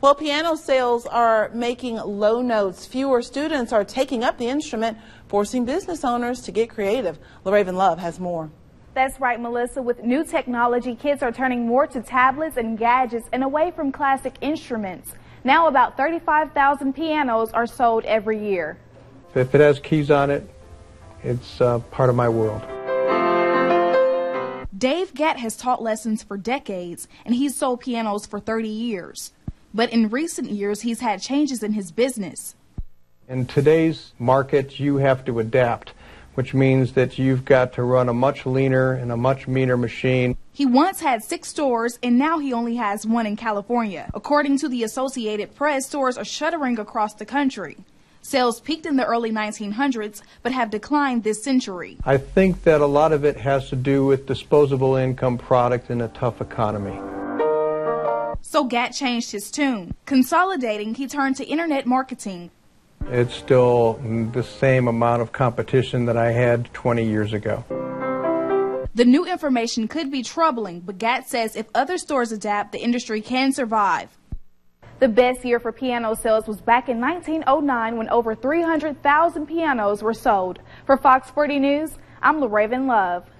Well, piano sales are making low notes. Fewer students are taking up the instrument, forcing business owners to get creative. LaRaven Love has more. That's right, Melissa. With new technology, kids are turning more to tablets and gadgets and away from classic instruments. Now about 35,000 pianos are sold every year. If it has keys on it, it's uh, part of my world. Dave Gatt has taught lessons for decades, and he's sold pianos for 30 years. But in recent years, he's had changes in his business. In today's market, you have to adapt, which means that you've got to run a much leaner and a much meaner machine. He once had six stores, and now he only has one in California. According to the Associated Press, stores are shuttering across the country. Sales peaked in the early 1900s, but have declined this century. I think that a lot of it has to do with disposable income product in a tough economy. So Gatt changed his tune. Consolidating, he turned to internet marketing. It's still the same amount of competition that I had 20 years ago. The new information could be troubling, but Gatt says if other stores adapt, the industry can survive. The best year for piano sales was back in 1909 when over 300,000 pianos were sold. For Fox 40 News, I'm LaRaven Love.